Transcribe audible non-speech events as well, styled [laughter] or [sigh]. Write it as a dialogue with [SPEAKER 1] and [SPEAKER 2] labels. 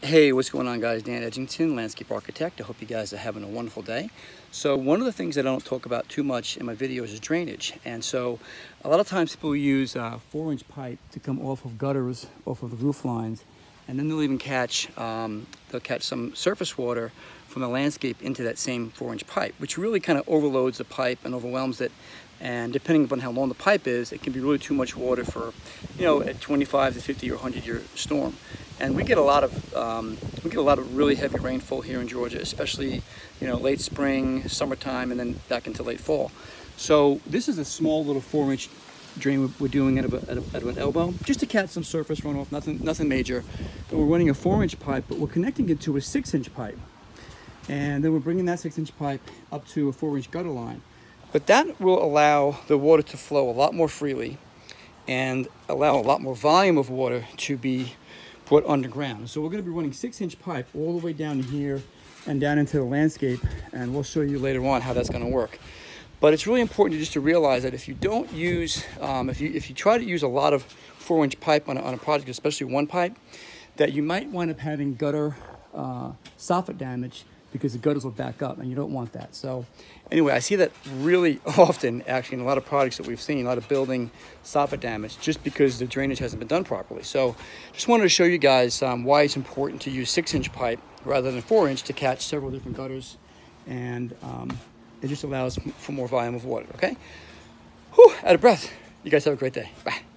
[SPEAKER 1] Hey, what's going on guys? Dan Eginton, landscape architect. I hope you guys are having a wonderful day. So one of the things that I don't talk about too much in my videos is drainage. And so a lot of times people use uh, four inch pipe to come off of gutters, off of the roof lines. And then they'll even catch, um, they'll catch some surface water from the landscape into that same four inch pipe, which really kind of overloads the pipe and overwhelms it. And depending upon how long the pipe is, it can be really too much water for, you know, a 25 to 50 or 100 year storm. And we get a lot of um, we get a lot of really heavy rainfall here in Georgia, especially you know late spring, summertime, and then back into late fall. So this is a small little four-inch drain we're doing a, at, a, at, an elbow, just to catch some surface runoff, nothing nothing major. We're running a four-inch pipe, but we're connecting it to a six-inch pipe, and then we're bringing that six-inch pipe up to a four-inch gutter line. But that will allow the water to flow a lot more freely and allow a lot more volume of water to be put underground. So we're going to be running six inch pipe all the way down here and down into the landscape and we'll show you later on how that's going to work. But it's really important just to realize that if you don't use, um, if, you, if you try to use a lot of four inch pipe on a, on a project, especially one pipe, that you might wind up having gutter uh, soffit damage because the gutters will back up and you don't want that. So anyway, I see that really [laughs] often actually in a lot of products that we've seen, a lot of building soffit damage just because the drainage hasn't been done properly. So just wanted to show you guys um, why it's important to use six inch pipe rather than four inch to catch several different gutters and um, it just allows for more volume of water, okay? Whew, out of breath. You guys have a great day. Bye.